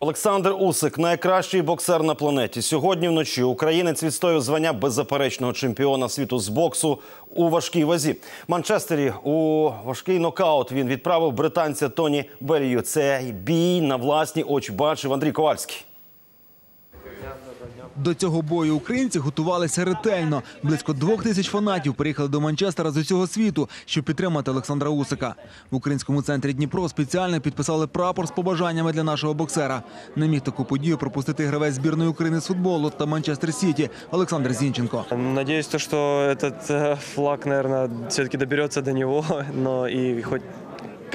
Олександр Усик найкращий боксер на планеті. Сьогодні вночі українець відстоює звання беззаперечного чемпіона світу з боксу у важкій вазі. Манчестері у важкий нокаут він відправив британця Тоні Берію. Цей бій на власні очі бачив Андрій Ковальський. До цього бою українці готувалися ретельно. Близько двох тисяч фанатів приїхали до Манчестера з усього світу, щоб підтримати Олександра Усика. В українському центрі Дніпро спеціально підписали прапор з побажаннями для нашого боксера. Не міг таку подію пропустити гравець збірної України з футболу та Манчестер Сіті Олександр Зінченко. Что этот э, флаг, наверное, все-таки доберется до него, но и хоть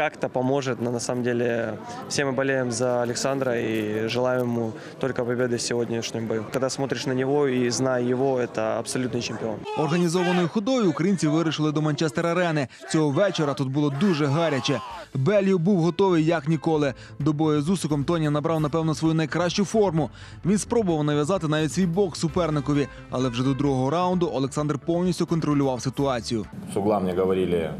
как-то поможет. Но на самом деле все мы болеем за Александра и желаем ему только победы в сегодняшнем бою. Когда смотришь на него и зная его, это абсолютный чемпион. Організованою ходою українці вирушили до Манчестер Арени. Цього вечора тут було дуже гаряче. Белію був готовий як ніколи. До бою з Усиком Тоні набрав напевно свою найкращу форму. Він спробував нав'язати навіть свій бок суперникові, але вже до другого раунду Олександр повністю контролював ситуацію. С угла мне говорили, каж-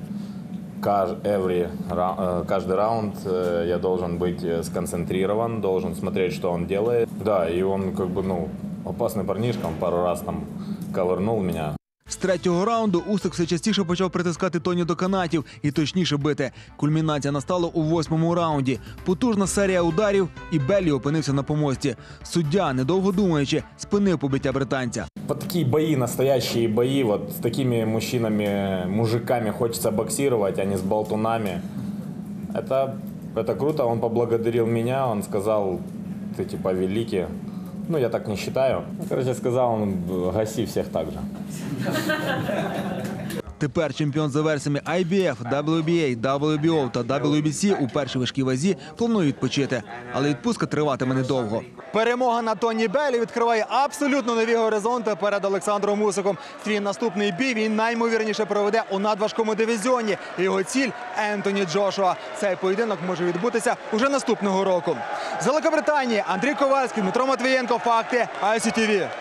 every ра- э, каждый раунд э, я должен быть э, сконцентрирован, должен смотреть, что он делает. Да, и он как бы, ну, опасный парнишка, он пару раз там ковырнул меня. З третього раунду Усик все частіше почав притискати Тоні до канатів і точніше бити. Кульмінація настала у восьмому раунді. Потужна серія ударів, і Беллі опинився на помості. Суддя, недовго думаючи, спинив побиття британця. Вот такие бои, настоящие бои, вот с такими мужчинами, мужиками хочется боксировать, а не с болтунами. Это, это круто, он поблагодарил меня, он сказал, ты типа великий. Ну, я так не считаю. Короче, сказал он, гаси всех так же. Тепер чемпіон за версіями IBF, WBA, WBO та WBC у першій важкій вазі планує відпочити, але відпустка триватиме недовго. Перемога на Тоні Белі відкриває абсолютно нові горизонти перед Олександром Усиком. Свій наступний бій він наймовірніше проведе у надважкому дивізіоні. Його ціль Ентоні Джошуа. Цей поєдинок може відбутися уже наступного року. З Великобританії Андрій Ковальський, Дмитро Матвієнко. Факти ICTV.